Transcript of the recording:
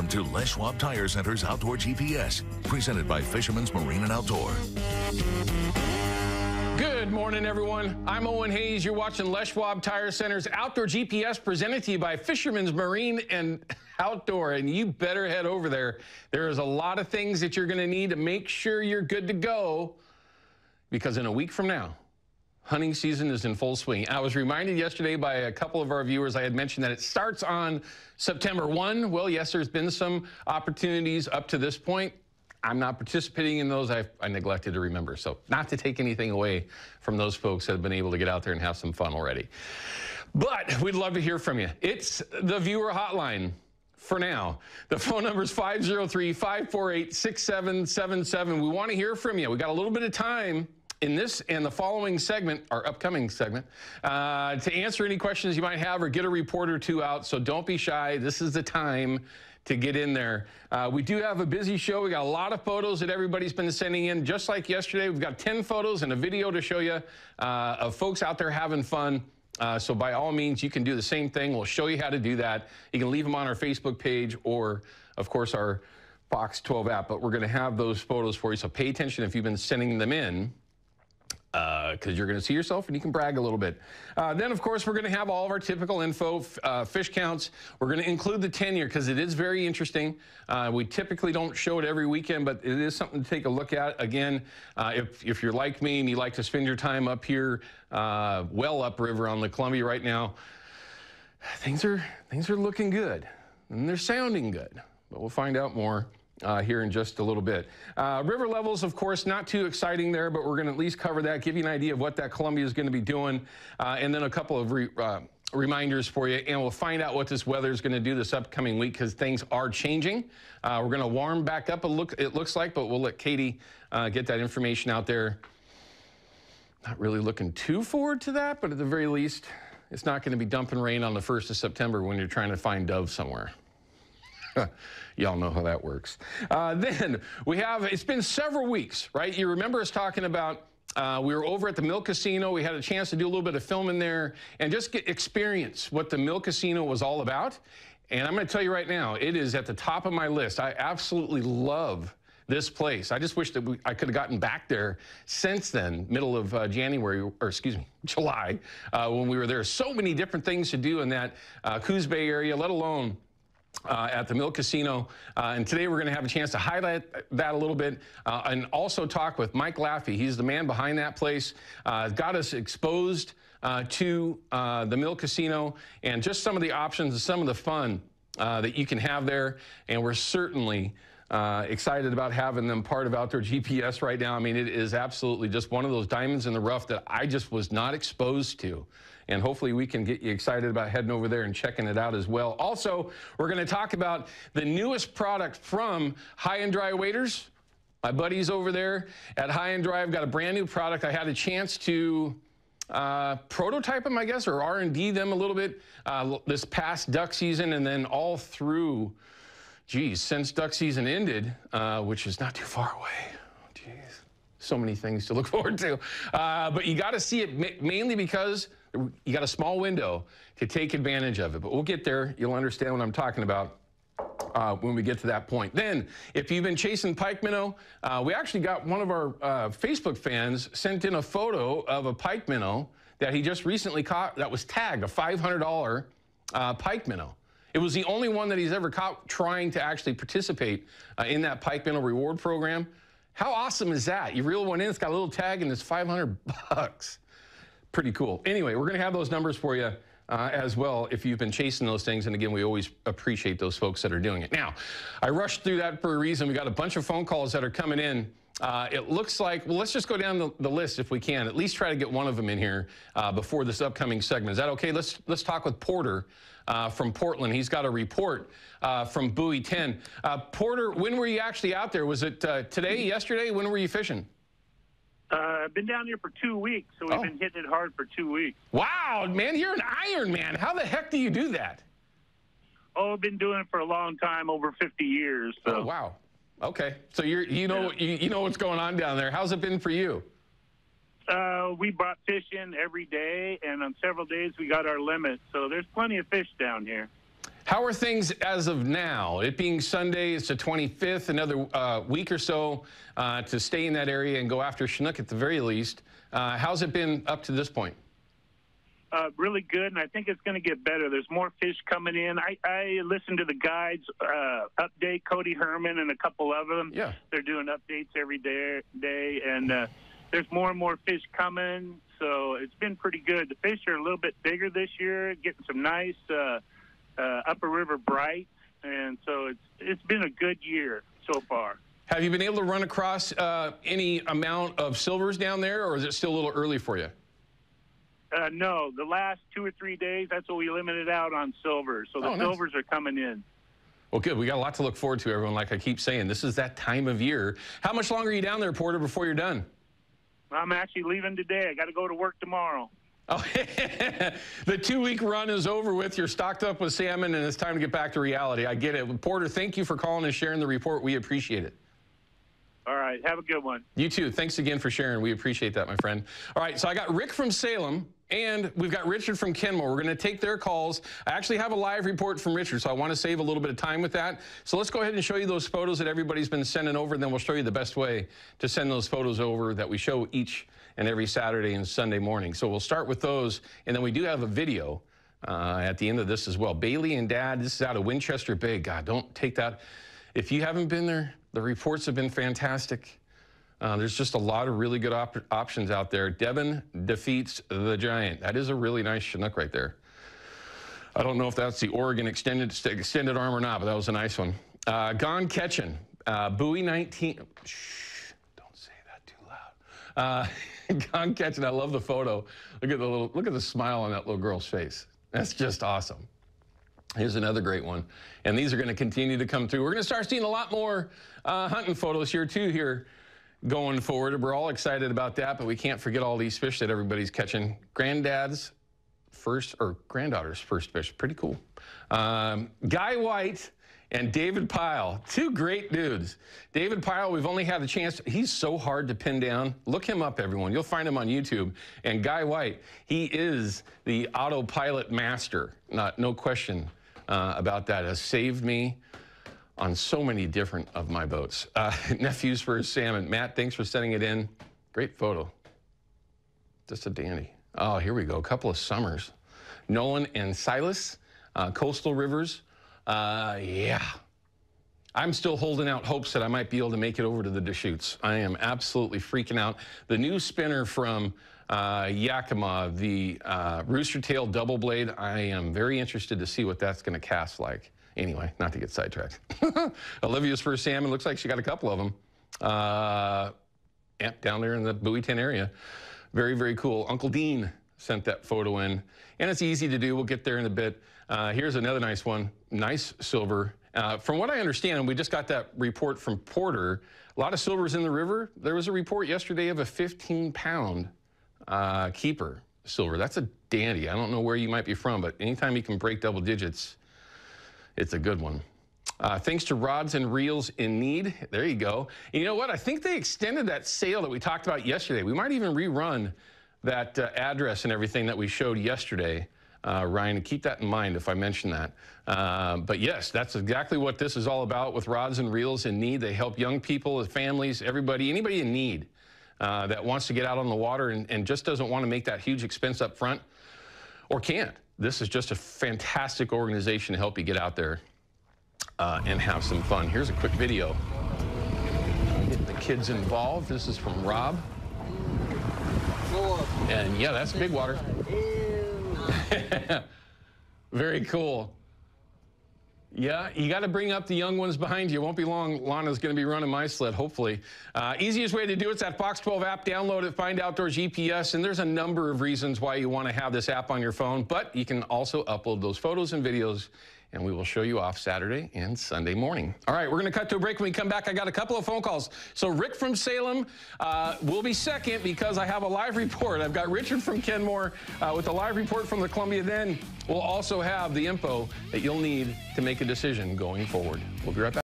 Welcome to Les Schwab Tire Center's Outdoor GPS, presented by Fisherman's Marine and Outdoor. Good morning, everyone. I'm Owen Hayes. You're watching Les Schwab Tire Center's Outdoor GPS presented to you by Fisherman's Marine and Outdoor. And you better head over there. There is a lot of things that you're going to need to make sure you're good to go because in a week from now, hunting season is in full swing. I was reminded yesterday by a couple of our viewers, I had mentioned that it starts on September 1. Well, yes, there's been some opportunities up to this point. I'm not participating in those. I, I, neglected to remember. So, not to take anything away from those folks that have been able to get out there and have some fun already. But we'd love to hear from you. It's the viewer hotline for now. The phone number is 503 548 6777. We want to hear from you. We got a little bit of time in this and the following segment, our upcoming segment, uh, to answer any questions you might have or get a report or two out. So don't be shy. This is the time to get in there. Uh, we do have a busy show. We got a lot of photos that everybody's been sending in. Just like yesterday, we've got 10 photos and a video to show you uh, of folks out there having fun. Uh, so by all means, you can do the same thing. We'll show you how to do that. You can leave them on our Facebook page or, of course, our Fox 12 app. But we're going to have those photos for you. So pay attention if you've been sending them in because uh, you're going to see yourself and you can brag a little bit. Uh, then, of course, we're going to have all of our typical info, uh, fish counts. We're going to include the tenure because it is very interesting. Uh, we typically don't show it every weekend, but it is something to take a look at. Again, uh, if, if you're like me and you like to spend your time up here, uh, well upriver on the Columbia right now, things are, things are looking good and they're sounding good. But we'll find out more uh, here in just a little bit. Uh, river levels, of course, not too exciting there, but we're going to at least cover that, give you an idea of what that Columbia is going to be doing, uh, and then a couple of re uh, reminders for you, and we'll find out what this weather is going to do this upcoming week because things are changing. Uh, we're going to warm back up, a look, it looks like, but we'll let Katie uh, get that information out there. Not really looking too forward to that, but at the very least, it's not going to be dumping rain on the 1st of September when you're trying to find doves somewhere. Y'all know how that works. Uh, then we have, it's been several weeks, right? You remember us talking about uh, we were over at the Mill Casino. We had a chance to do a little bit of filming there and just get experience what the Mill Casino was all about. And I'm going to tell you right now, it is at the top of my list. I absolutely love this place. I just wish that we, I could have gotten back there since then, middle of uh, January, or excuse me, July, uh, when we were there. So many different things to do in that uh, Coos Bay area, let alone uh, at the Mill Casino. Uh, and today we're going to have a chance to highlight that a little bit uh, and also talk with Mike Laffey. He's the man behind that place. Uh, got us exposed uh, to uh, the Mill Casino and just some of the options and some of the fun that you can have there. And we're certainly excited about having them part of Outdoor GPS right now. I mean, it is absolutely just one of those diamonds in the rough that I just was not exposed to and hopefully we can get you excited about heading over there and checking it out as well. Also, we're going to talk about the newest product from High and Dry Waders. My buddies over there at High and Dry have got a brand new product. I had a chance to uh, prototype them, I guess, or R&D them a little bit uh, this past duck season, and then all through, geez, since duck season ended, uh, which is not too far away. Geez, so many things to look forward to. Uh, but you got to see it mainly because you got a small window to take advantage of it, but we'll get there. You'll understand what I'm talking about. Uh, when we get to that point. Then, if you've been chasing pike minnow, uh, we actually got one of our uh, Facebook fans sent in a photo of a pike minnow that he just recently caught that was tagged, a $500 uh, pike minnow. It was the only one that he's ever caught trying to actually participate uh, in that pike minnow reward program. How awesome is that? You reel one in, it's got a little tag, and it's 500 bucks pretty cool. Anyway, we're going to have those numbers for you. Uh, as well if you've been chasing those things. And again, we always appreciate those folks that are doing it. Now, I rushed through that for a reason. We got a bunch of phone calls that are coming in. Uh, it looks like, well, let's just go down the, the, list if we can. At least try to get one of them in here uh, before this upcoming segment. Is that okay? Let's let's talk with Porter uh, from Portland. He's got a report uh, from Buoy 10. Uh, Porter, when were you actually out there? Was it today, yesterday? When were you fishing? Uh, I've been down here for two weeks, so we've oh. been hitting it hard for two weeks. Wow, man, you're an Iron Man. How the heck do you do that? Oh, I've been doing it for a long time, over 50 years. So. Oh, wow. Okay, so you're you know yeah. you, you know what's going on down there. How's it been for you? Uh, we brought fish in every day, and on several days we got our limit. So there's plenty of fish down here. How are things as of now? It being Sunday, it's the 25th, another uh, week or so uh, to stay in that area and go after Chinook at the very least. Uh, how's it been up to this point? Uh, really good, and I think it's going to get better. There's more fish coming in. I, I listened to the guides uh, update, Cody Herman and a couple of them. Yeah. They're doing updates every day, day and uh, there's more and more fish coming. So it's been pretty good. The fish are a little bit bigger this year, getting some nice uh, upper river bright, and so it's it's been a good year so far. Have you been able to run across uh, any amount of silvers down there, or is it still a little early for you? Uh, no, the last two or three days, that's what we limited out on silvers. So the Oh, nice. silvers are coming in. Well, good. We got a lot to look forward to, everyone. Like I keep saying, this is that time of year. How much longer are you down there, Porter, before you're done? I'm actually leaving today. I got to go to work tomorrow. Oh, the two week run is over with. You're stocked up with salmon, and it's time to get back to reality. I get it. Porter, thank you for calling and sharing the report. We appreciate it. All right, have a good one. You too. Thanks again for sharing. We appreciate that, my friend. All right, so I got Rick from Salem. And we've got Richard from Kenmore. We're going to take their calls. I actually have a live report from Richard, so I want to save a little bit of time with that. So let's go ahead and show you those photos that everybody's been sending over, and then we'll show you the best way to send those photos over that we show each and every Saturday and Sunday morning. So we'll start with those, and then we do have a video uh, at the end of this as well. Bailey and Dad, this is out of Winchester Bay. God, don't take that. If you haven't been there, the reports have been fantastic. Uh, there's just a lot of really good op- options out there. Devon defeats the Giant. That is a really nice Chinook right there. I don't know if that's the Oregon extended extended arm or not, but that was a nice one. Uh, Gone Catching, uh, Buoy 19. Shh, don't say that too loud. Uh, Catching, I love the photo. Look at the little, look at the smile on that little girl's face. That's just awesome. Here's another great one. And these are going to continue to come through. We're going to start seeing a lot more uh, hunting photos here, too, here going forward. We're all excited about that, but we can't forget all these fish that everybody's catching. Granddad's first, or granddaughter's first fish. Pretty cool. Um, Guy White and David Pyle, two great dudes. David Pyle, we've only had the chance. He's so hard to pin down. Look him up, everyone. You'll find him on YouTube. And Guy White, he is the autopilot master. Not, no question uh, about that. Has saved me on so many different of my boats. Uh, nephews for salmon. Matt, thanks for sending it in. Great photo. Just a dandy. Oh, here we go. A couple of summers. Nolan and Silas, uh, coastal rivers. Uh, yeah. I'm still holding out hopes that I might be able to make it over to the Deschutes. I am absolutely freaking out. The new spinner from uh, Yakima, the uh, Rooster Tail Double Blade, I am very interested to see what that's going to cast like. Anyway, not to get sidetracked. Olivia's first salmon looks like she got a couple of them. Uh, yeah, down there in the Buoy 10 area. Very, very cool. Uncle Dean sent that photo in, and it's easy to do. We'll get there in a bit. Uh, here's another nice one. Nice silver. Uh, from what I understand, we just got that report from Porter. A lot of silvers in the river. There was a report yesterday of a 15 pound uh, keeper silver. That's a dandy. I don't know where you might be from, but anytime you can break double digits, it's a good one. Uh, thanks to Rods and Reels in Need. There you go. And you know what? I think they extended that sale that we talked about yesterday. We might even rerun that uh, address and everything that we showed yesterday. Uh, Ryan, keep that in mind if I mention that. Uh, but yes, that's exactly what this is all about with Rods and Reels in Need. They help young people, families, everybody, anybody in need uh, that wants to get out on the water and, and just doesn't want to make that huge expense up front or can't. This is just a fantastic organization to help you get out there uh, and have some fun. Here's a quick video. Getting the kids involved. This is from Rob. And yeah, that's big water. Very cool. Yeah, you got to bring up the young ones behind you. It won't be long. Lana's going to be running my sled, hopefully. Uh, easiest way to do it's that Fox 12 app. Download it, find Outdoor GPS, and there's a number of reasons why you want to have this app on your phone. But you can also upload those photos and videos, and we will show you off Saturday and Sunday morning. All right, we're going to cut to a break. When we come back, I got a couple of phone calls. So Rick from Salem uh, will be second because I have a live report. I've got Richard from Kenmore uh, with a live report from the Columbia. Then we'll also have the info that you'll need to make a decision going forward. We'll be right back.